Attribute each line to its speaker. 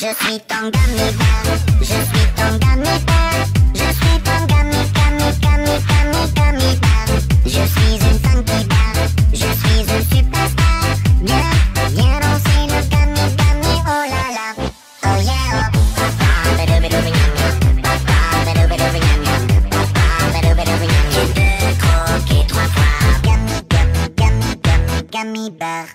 Speaker 1: Je suis ton gummy bear. Je suis ton gummy bear. Je suis ton gummy, gummy, gummy, gummy, gummy bear. Je suis une funky. Je suis une superstar. Viens, viens danser le gummy, gummy, oh là là. Oh yeah, oh. Trois fois. Gummy, bear.